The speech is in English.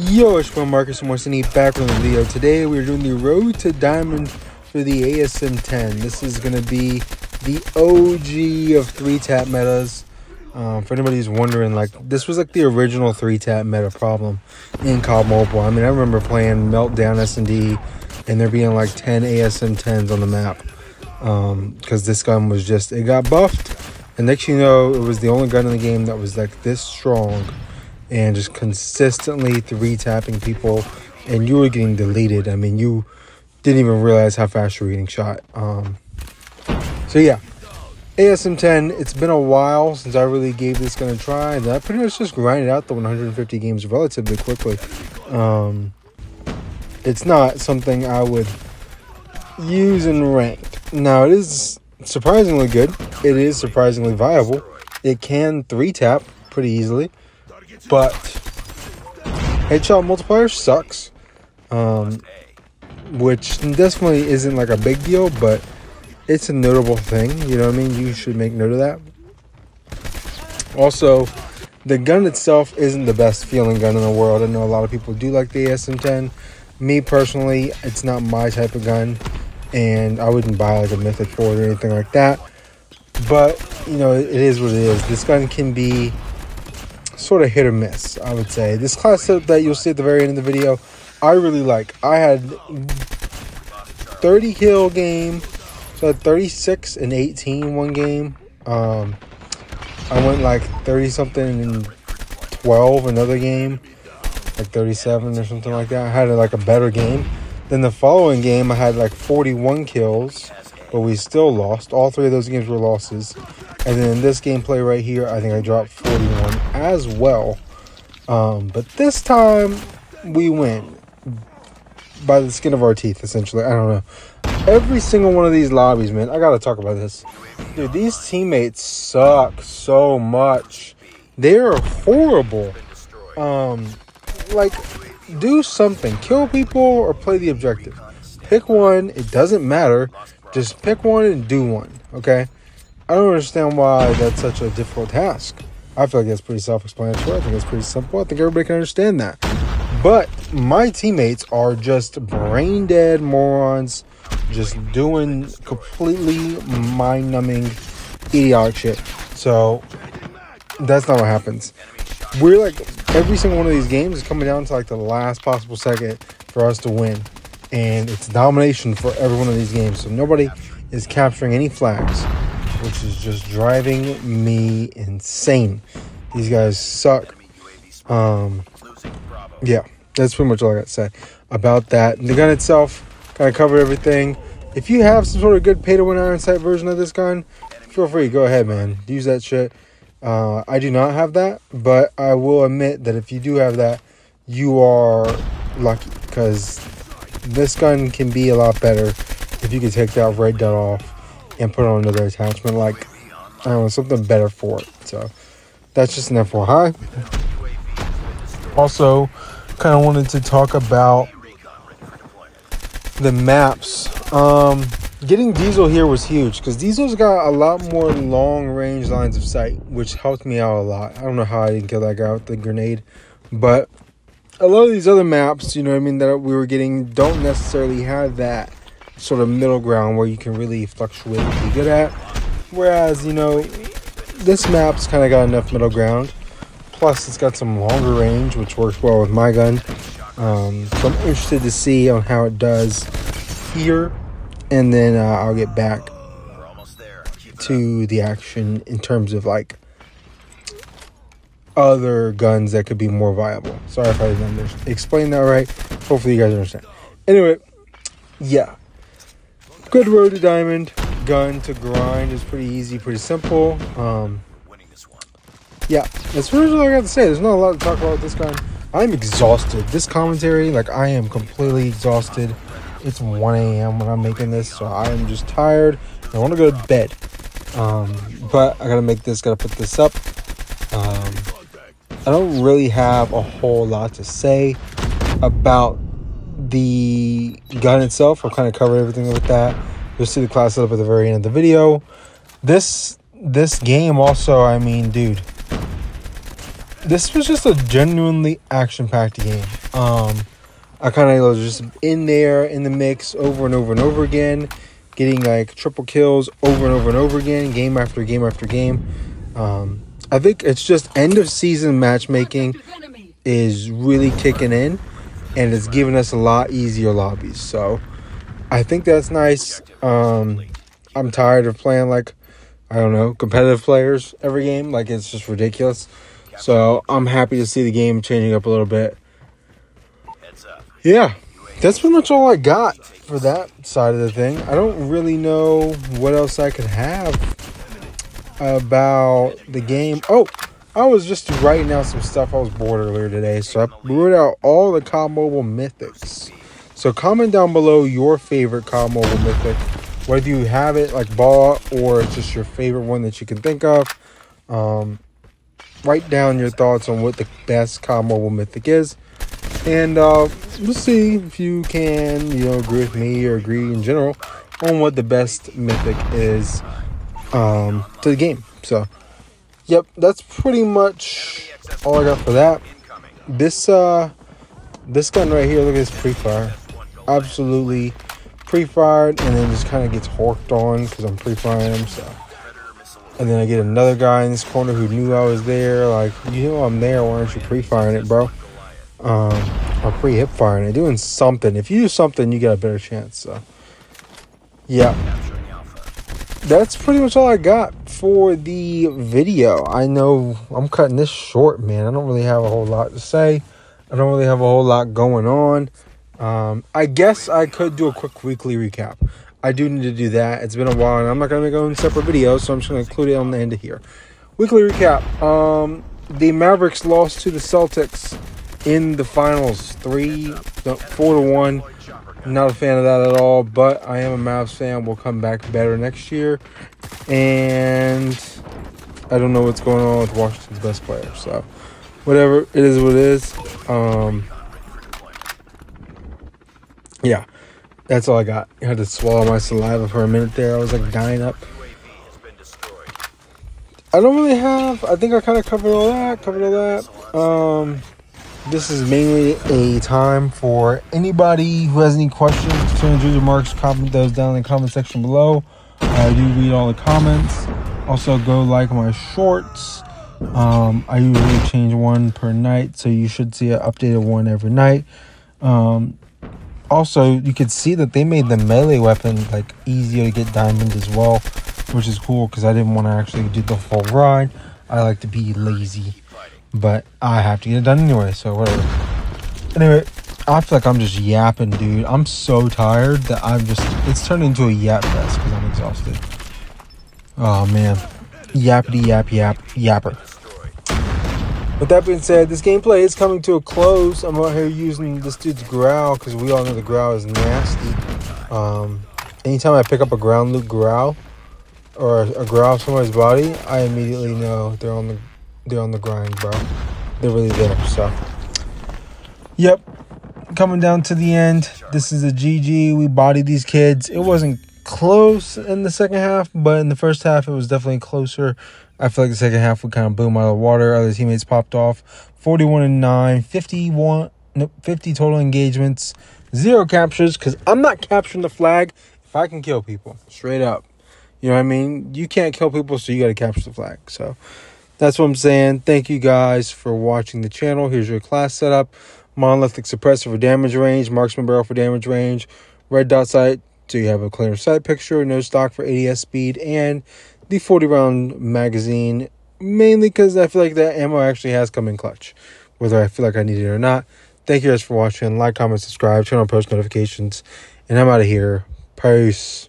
Yo, it's my Marcus Morcini back on the video. Today we're doing the Road to Diamond for the ASM 10. This is going to be the OG of 3-tap metas. Um, for anybody who's wondering, like, this was like the original 3-tap meta problem in COD Mobile. I mean, I remember playing Meltdown S&D and there being like 10 ASM 10s on the map. Because um, this gun was just, it got buffed. And next you know, it was the only gun in the game that was like this strong and just consistently three tapping people, and you were getting deleted. I mean, you didn't even realize how fast you were getting shot. Um, so yeah, ASM 10. It's been a while since I really gave this gun a try, and I pretty much just grinded out the 150 games relatively quickly. Um, it's not something I would use in ranked. Now it is surprisingly good. It is surprisingly viable. It can three tap pretty easily. But headshot multiplier sucks. Um, which definitely isn't like a big deal, but it's a notable thing. You know what I mean? You should make note of that. Also, the gun itself isn't the best feeling gun in the world. I know a lot of people do like the ASM-10. Me personally, it's not my type of gun, and I wouldn't buy like a Mythic 4 or anything like that. But you know, it is what it is. This gun can be sort of hit or miss, I would say. This class that you'll see at the very end of the video, I really like. I had 30 kill game, so I had 36 and 18 one game. Um, I went like 30 something and 12 another game, like 37 or something like that. I had like a better game. Then the following game, I had like 41 kills, but we still lost. All three of those games were losses. And then this gameplay right here, I think I dropped 41 as well. Um, but this time we win by the skin of our teeth, essentially. I don't know. Every single one of these lobbies, man, I gotta talk about this. Dude, these teammates suck so much. They're horrible. Um, like, do something. Kill people or play the objective. Pick one. It doesn't matter. Just pick one and do one, okay? I don't understand why that's such a difficult task. I feel like that's pretty self explanatory. I think it's pretty simple. I think everybody can understand that. But my teammates are just brain dead morons, just doing completely mind numbing, idiotic shit. So that's not what happens. We're like, every single one of these games is coming down to like the last possible second for us to win. And it's domination for every one of these games. So nobody is capturing any flags which is just driving me insane. These guys suck. Um, yeah, that's pretty much all I got to say about that. The gun itself kind of covered everything. If you have some sort of good pay to win iron sight version of this gun, feel free, go ahead, man. Use that shit. Uh, I do not have that, but I will admit that if you do have that, you are lucky because this gun can be a lot better if you can take that red dot off and put on another attachment, like, I don't know, something better for it. So that's just an FYI. Also, kind of wanted to talk about the maps. Um, getting Diesel here was huge because Diesel's got a lot more long range lines of sight, which helped me out a lot. I don't know how I didn't kill that guy with the grenade, but a lot of these other maps, you know what I mean, that we were getting don't necessarily have that sort of middle ground where you can really fluctuate and be good at. Whereas, you know, this map's kind of got enough middle ground. Plus, it's got some longer range, which works well with my gun. Um, so I'm interested to see on how it does here. And then uh, I'll get back to the action in terms of like other guns that could be more viable. Sorry if I didn't explain that right. Hopefully you guys understand. Anyway, yeah good road to diamond. Gun to grind is pretty easy, pretty simple. Um, yeah, that's really all I got to say. There's not a lot to talk about this gun. I'm exhausted. This commentary, like I am completely exhausted. It's 1 a.m. when I'm making this, so I am just tired. I want to go to bed. Um, but I gotta make this, gotta put this up. Um, I don't really have a whole lot to say about the gun itself, I'll kind of cover everything with that. You'll see the class setup at the very end of the video. This this game also, I mean, dude, this was just a genuinely action-packed game. Um, I kind of was just in there in the mix over and over and over again, getting like triple kills over and over and over again, game after game after game. Um, I think it's just end of season matchmaking is really kicking in, and it's giving us a lot easier lobbies. So I think that's nice. Um, I'm tired of playing like I don't know competitive players every game. Like it's just ridiculous. So I'm happy to see the game changing up a little bit. Yeah, that's pretty much all I got for that side of the thing. I don't really know what else I could have about the game. Oh, I was just writing out some stuff. I was bored earlier today, so I wrote out all the COD Mobile mythics. So comment down below your favorite COD Mobile mythic, whether you have it like bought or it's just your favorite one that you can think of. Um, write down your thoughts on what the best COD Mobile mythic is, and uh, we'll see if you can, you know, agree with me or agree in general on what the best mythic is um, to the game. So, yep, that's pretty much all I got for that. This uh, this gun right here, look at this pre-fire, absolutely pre-fired, and then just kind of gets horked on because I'm pre-firing him. So, and then I get another guy in this corner who knew I was there. Like, you know, I'm there. Why aren't you pre-firing it, bro? Um, or pre-hip firing it, doing something. If you do something, you got a better chance. So, yeah that's pretty much all I got for the video. I know I'm cutting this short, man. I don't really have a whole lot to say. I don't really have a whole lot going on. Um, I guess I could do a quick weekly recap. I do need to do that. It's been a while, and I'm not going to make own separate videos, so I'm just going to include it on the end of here. Weekly recap. Um, the Mavericks lost to the Celtics in the finals, three, four to one. Not a fan of that at all, but I am a Mavs fan. We'll come back better next year. And I don't know what's going on with Washington's best player. So, whatever. It is what it is. Um, yeah, that's all I got. I had to swallow my saliva for a minute there. I was like dying up. I don't really have. I think I kind of covered all that. Covered all that. Um, this is mainly a time for anybody who has any questions concerning Juju Marks. Comment those down in the comment section below. I do read all the comments. Also, go like my shorts. Um, I usually change one per night, so you should see an updated one every night. Um, also, you can see that they made the melee weapon like easier to get diamond as well, which is cool because I didn't want to actually do the full ride. I like to be lazy. But I have to get it done anyway, so whatever. Anyway, I feel like I'm just yapping, dude. I'm so tired that I'm just. It's turned into a yap fest because I'm exhausted. Oh, man. Yappity yap yap yapper. With that being said, this gameplay is coming to a close. I'm out here using this dude's Grau because we all know the Grau is nasty. Um, anytime I pick up a ground loot Grau or a, Grau of somebody's body, I immediately know they're on the they're on the grind, bro. They're really there. So, yep. Coming down to the end. This is a GG. We bodied these kids. It wasn't close in the second half, but in the first half, it was definitely closer. I feel like the second half would kind of boom out of the water. Other teammates popped off. 41 and 9, 51, no, 50 total engagements, zero captures, because I'm not capturing the flag if I can kill people. Straight up. You know what I mean? You can't kill people, so you got to capture the flag. So, that's what I'm saying. Thank you guys for watching the channel. Here's your class setup. Monolithic suppressor for damage range, marksman barrel for damage range, red dot sight so you have a clear sight picture, no stock for ADS speed, and the 40 round magazine, mainly because I feel like that ammo actually has come in clutch, whether I feel like I need it or not. Thank you guys for watching. Like, comment, subscribe, turn on post notifications, and I'm out of here. Peace.